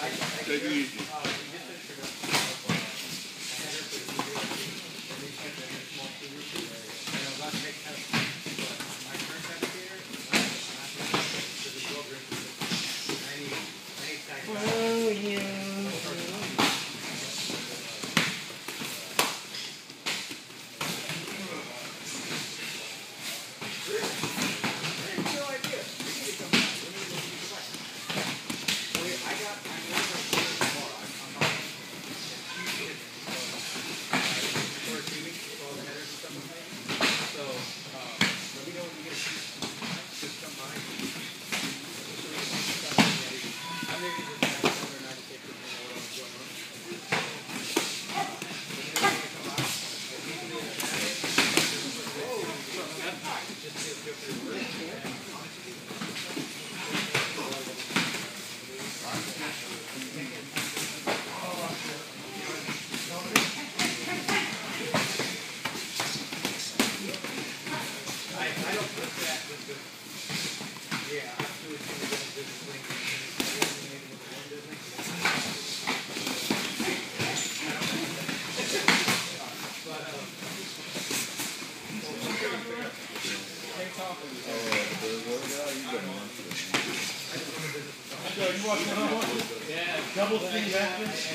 Take it easy. Yeah. Yeah, double team Atkins.